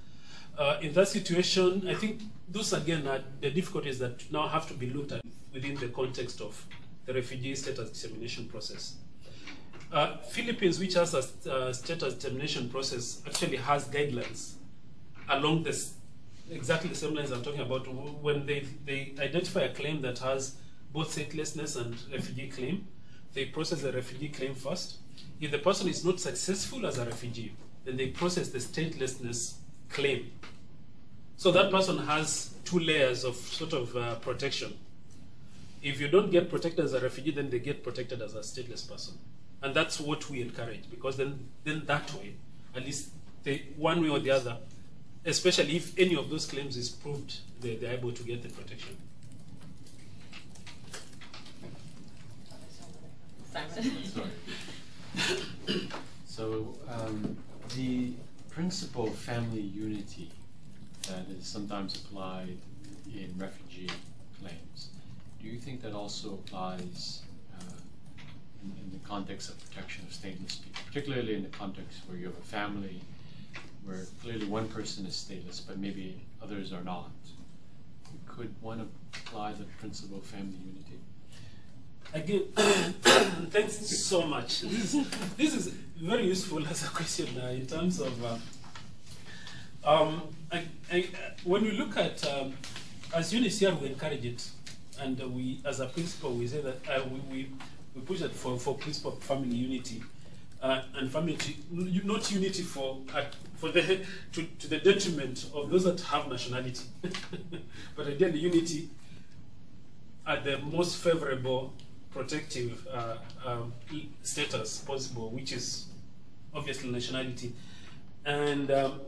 S2: Uh, in that situation, I think those again are the difficulties that now have to be looked at within the context of the refugee status determination process. Uh, Philippines, which has a uh, status determination process, actually has guidelines along this exactly the same lines I'm talking about. When they, they identify a claim that has both statelessness and refugee claim, they process the refugee claim first. If the person is not successful as a refugee, then they process the statelessness claim. So that person has two layers of sort of uh, protection. If you don't get protected as a refugee, then they get protected as a stateless person. And that's what we encourage because then, then that way, at least they, one way or the other, especially if any of those claims is proved, they, they're able to get the protection.
S4: Sorry. so um, the principle of family unity that is sometimes applied in refugee claims, do you think that also applies uh, in, in, the context of protection of stateless people, particularly in the context where you have a family where clearly one person is stateless, but maybe others are not? Could one apply the principle of family unity?
S2: Again, thanks so much. This is, this is very useful as a question uh, in terms of. Uh, um, I, I, when we look at, um, as UNHCR, we encourage it, and we, as a principle, we say that uh, we, we, we push it for, for principle of family unity. Uh, and family, not unity for uh, for the to, to the detriment of those that have nationality, but ideally unity at the most favorable protective uh, um, status possible, which is obviously nationality. And um,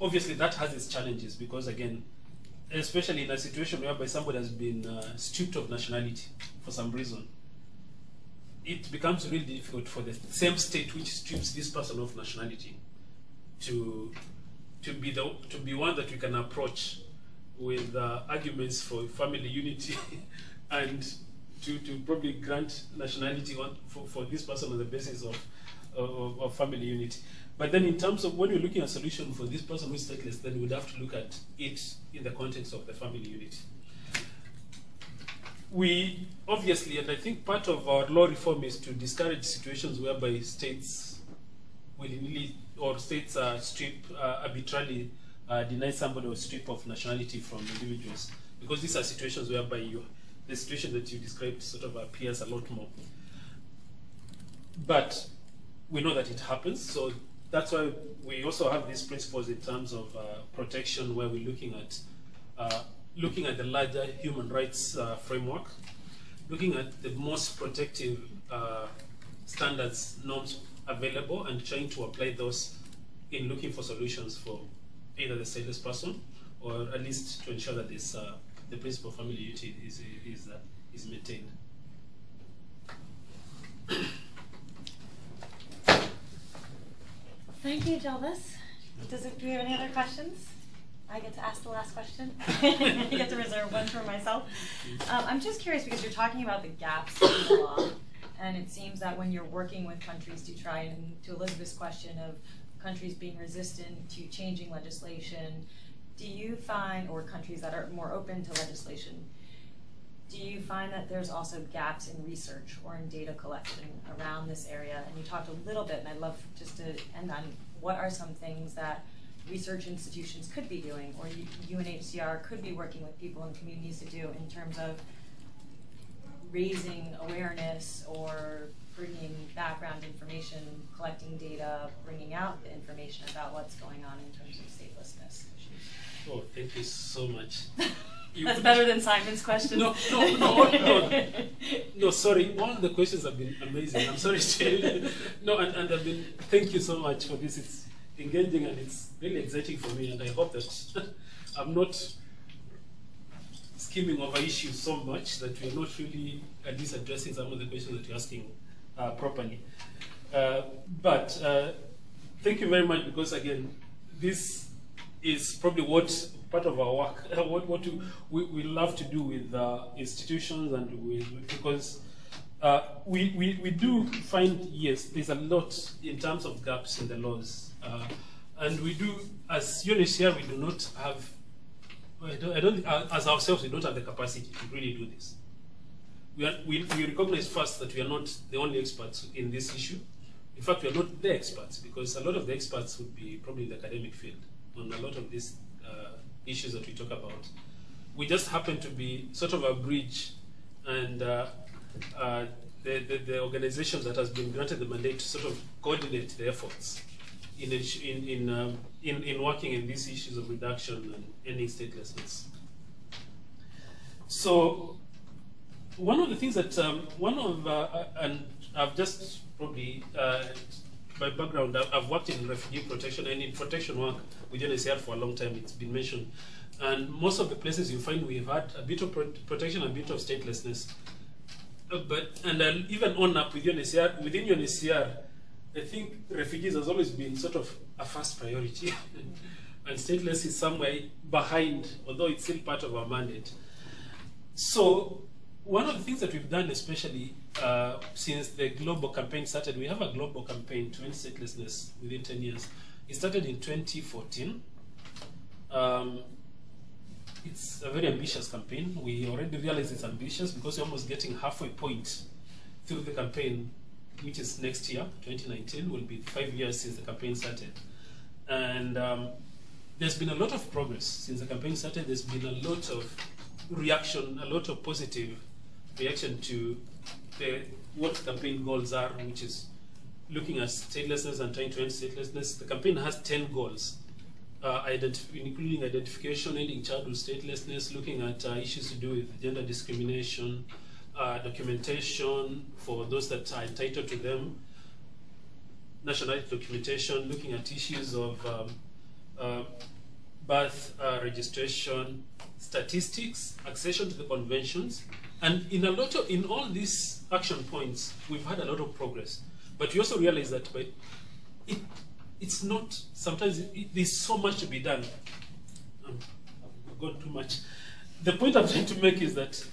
S2: obviously that has its challenges because again, especially in a situation whereby somebody has been uh, stripped of nationality for some reason, it becomes really difficult for the same state which strips this person of nationality to to be the to be one that we can approach with uh, arguments for family unity and to, to probably grant nationality on, for, for this person on the basis of, of, of, family unity. But then in terms of when you're looking at a solution for this person who is stateless, then we'd have to look at it in the context of the family unity. We obviously, and I think part of our law reform is to discourage situations whereby states willingly or states uh, strip uh, arbitrarily uh, deny somebody or strip of nationality from individuals because these are situations whereby you the situation that you described sort of appears a lot more. But we know that it happens, so that's why we also have these principles in terms of uh, protection, where we're looking at uh, looking at the larger human rights uh, framework, looking at the most protective uh, standards, norms available, and trying to apply those in looking for solutions for either the stateless person or at least to ensure that this, uh, the principle of family unity is, is, uh, is maintained.
S1: Thank you, Jelvas. Does it, do we have any other questions? I get to ask the last question. I get to reserve one for myself. Um, I'm just curious because you're talking about the gaps in the law, and it seems that when you're working with countries to try and, to Elizabeth's question of countries being resistant to changing legislation, do you find, or countries that are more open to legislation, do you find that there's also gaps in research or in data collection around this area? And you talked a little bit, and I'd love just to end on what are some things that research institutions could be doing, or UNHCR could be working with people and communities to do in terms of raising awareness or bringing background information, collecting data, bringing out the information about what's going on in terms of statelessness issues.
S2: Oh, thank you so much. You
S1: That's better than Simon's question.
S2: No, no, no, no. No, sorry. All the questions have been amazing. I'm sorry to no, and, and I've been. Thank you so much for this. It's engaging and it's really exciting for me. And I hope that I'm not skimming over issues so much that we're not really at least addressing some of the questions that you're asking uh, properly. Uh, but uh, thank you very much because again, this is probably what part of our work, what, what we, we love to do with uh, institutions and with, because uh, we, we, we do find, yes, there's a lot in terms of gaps in the laws. Uh, and we do, as UNHCR, we do not have, I don't, I don't, uh, as ourselves, we don't have the capacity to really do this. We, are, we, we recognize first that we are not the only experts in this issue. In fact, we are not the experts because a lot of the experts would be probably in the academic field on a lot of these uh, issues that we talk about. We just happen to be sort of a bridge and uh, uh, the, the, the organizations that has been granted the mandate to sort of coordinate the efforts in, in, in, um, in, in working in these issues of reduction and ending statelessness. So one of the things that um, one of uh, and I've just probably uh, by background I've, worked in refugee protection and in protection work with UNHCR for a long time. It's been mentioned, and most of the places you find we've had a bit of pro protection, a bit of statelessness. Uh, but and I'll even on up with UNHCR within UNHCR, I think refugees has always been sort of a first priority, and stateless is somewhere behind, although it's still part of our mandate. So one of the things that we've done, especially uh, since the global campaign started, we have a global campaign to end statelessness within 10 years. It started in 2014. Um, it's a very ambitious campaign. We already realize it's ambitious because we're almost getting halfway point through the campaign, which is next year, 2019, will be five years since the campaign started. And um, there's been a lot of progress since the campaign started. There's been a lot of reaction, a lot of positive reaction to the, what the campaign goals are, which is looking at statelessness and trying to end statelessness. The campaign has 10 goals, uh, identif including identification, ending childhood statelessness, looking at uh, issues to do with gender discrimination, uh, documentation for those that are entitled to them, nationality documentation, looking at issues of um, uh, birth uh, registration, statistics, accession to the conventions, and in a lot of in all these action points, we've had a lot of progress. But we also realize that it, it's not sometimes it, there's so much to be done. Um, I've gone too much. The point I'm trying to make is that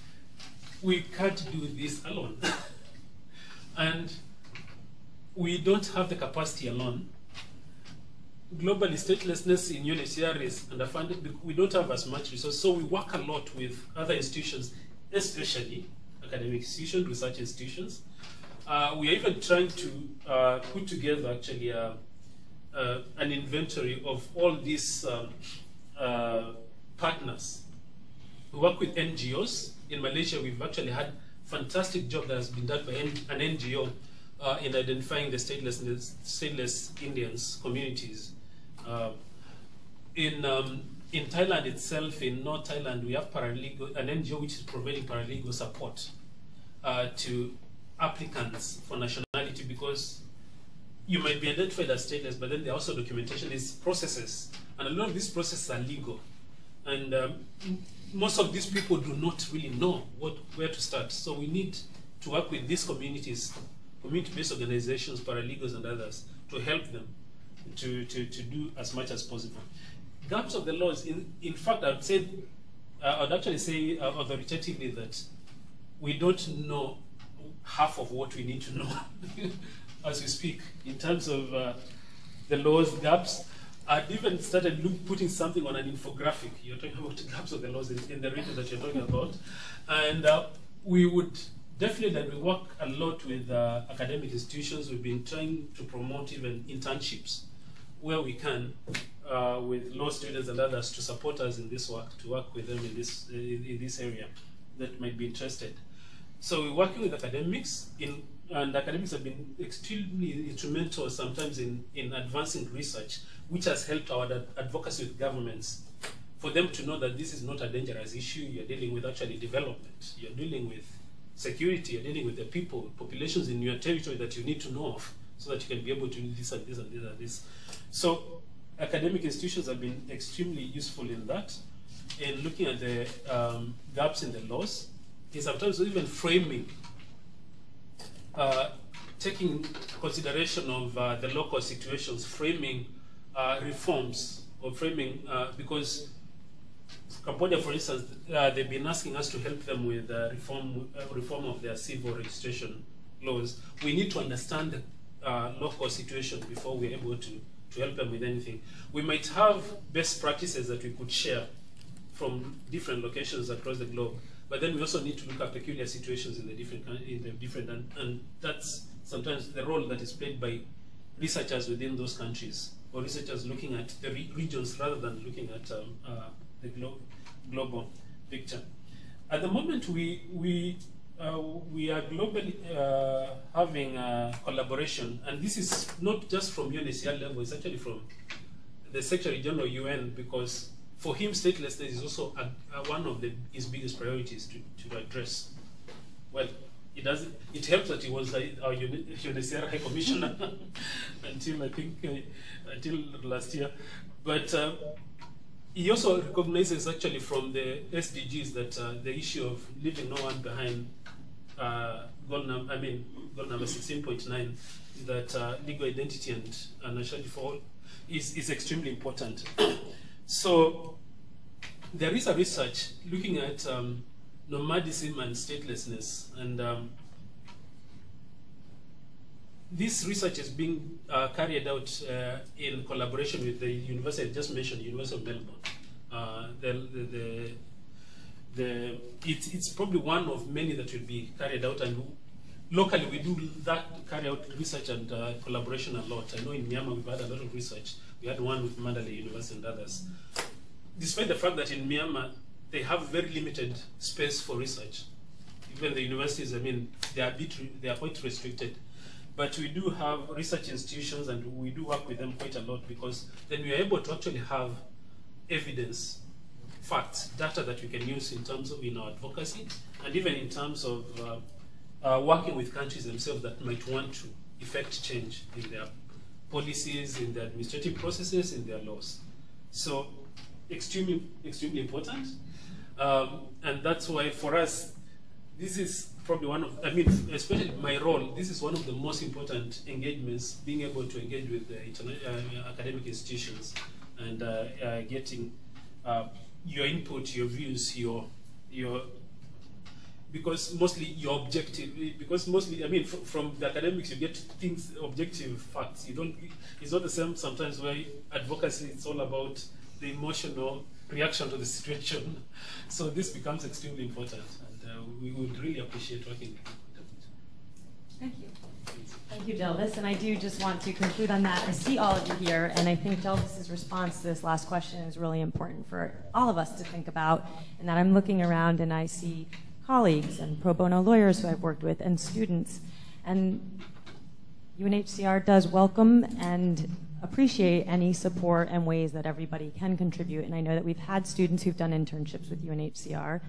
S2: we can't do this alone, and we don't have the capacity alone globally statelessness in UNHCR is underfunded. We don't have as much resources, so we work a lot with other institutions, especially academic institutions, research institutions. Uh, we are even trying to uh, put together actually a, uh, an inventory of all these um, uh, partners. We work with NGOs. In Malaysia, we've actually had fantastic job that has been done by an NGO uh, in identifying the stateless, stateless Indians communities. Uh, in um, in Thailand itself, in North Thailand, we have paralegal, an NGO which is providing paralegal support uh, to applicants for nationality because you might be identified as stateless, but then there are also documentation is processes, and a lot of these processes are legal, and um, most of these people do not really know what where to start. So we need to work with these communities, community-based organizations, paralegals, and others to help them to, to, to do as much as possible. Gaps of the laws, in, in fact, I would say, uh, I would actually say uh, authoritatively that we don't know half of what we need to know as we speak in terms of uh, the laws gaps. I've even started look, putting something on an infographic. You're talking about the gaps of the laws in, in the region that you're talking about. And uh, we would definitely that we work a lot with uh, academic institutions. We've been trying to promote even internships where we can uh, with law students and others to support us in this work, to work with them in this, in, in this area that might be interested. So we're working with academics, in, and academics have been extremely instrumental sometimes in, in advancing research, which has helped our advocacy with governments for them to know that this is not a dangerous issue. You're dealing with actually development. You're dealing with security. You're dealing with the people, populations in your territory that you need to know of so that you can be able to do this and this and this and this. So academic institutions have been extremely useful in that, in looking at the um, gaps in the laws, and sometimes even framing, uh, taking consideration of uh, the local situations, framing uh, reforms or framing, uh, because Cambodia, for instance, uh, they've been asking us to help them with uh, reform, reform of their civil registration laws. We need to understand the local situation before we're able to to help them with anything. We might have best practices that we could share from different locations across the globe, but then we also need to look at peculiar situations in the different, in the different and, and that's sometimes the role that is played by researchers within those countries, or researchers looking at the re regions rather than looking at um, uh, the glo global picture. At the moment, we, we uh, we are globally uh, having collaboration, and this is not just from UNHCR level, it's actually from the Secretary General UN, because for him, statelessness is also a, a one of the, his biggest priorities to, to address. Well, it does. It helps that he was our UNHCR High Commissioner until I think uh, until last year, but. Uh, he also recognizes actually from the SDGs that uh, the issue of leaving no one behind uh, goal number, I mean, goal number 16.9, that uh, legal identity and uh, nationality for all is, is extremely important. so there is a research looking at um, nomadism and statelessness, and um, this research is being uh, carried out uh, in collaboration with the university I just mentioned, University of Melbourne. Uh, the, the, the the, it, it's probably one of many that will be carried out and locally we do that carry out research and uh, collaboration a lot. I know in Myanmar we've had a lot of research. We had one with Mandalay University and others. Despite the fact that in Myanmar they have very limited space for research. Even the universities, I mean, they are, bit, they are quite restricted. But we do have research institutions and we do work with them quite a lot because then we are able to actually have evidence facts, data that we can use in terms of in our advocacy, and even in terms of uh, uh, working with countries themselves that might want to effect change in their policies, in their administrative processes, in their laws. So extremely, extremely important. Um, and that's why for us, this is probably one of, I mean, especially my role, this is one of the most important engagements, being able to engage with the uh, academic institutions and uh, uh, getting uh, your input, your views, your your because mostly your objective because mostly I mean from the academics you get things objective facts. You don't it's not the same sometimes where advocacy it's all about the emotional reaction to the situation. So this becomes extremely important, and uh, we would really appreciate working. with you.
S1: Thank you. Thank you, Jelvas. And I do just want to conclude on that. I see all of you here, and I think Jelvas's response to this last question is really important for all of us to think about. And that I'm looking around and I see colleagues and pro bono lawyers who I've worked with and students. And UNHCR does welcome and appreciate any support and ways that everybody can contribute. And I know that we've had students who've done internships with UNHCR.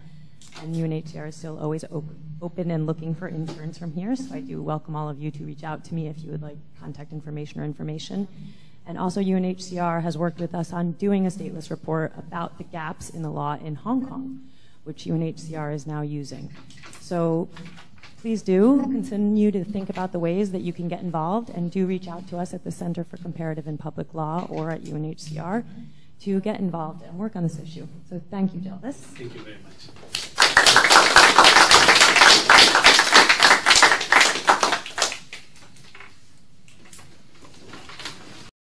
S1: And UNHCR is still always op- open and looking for interns from here, so I do welcome all of you to reach out to me if you would like contact information or information. And also, UNHCR has worked with us on doing a stateless report about the gaps in the law in Hong Kong, which UNHCR is now using. So please do continue to think about the ways that you can get involved and do reach out to us at the Center for Comparative and Public Law or at UNHCR to get involved and work on this issue. So thank you, Jelvas.
S2: Thank you very much.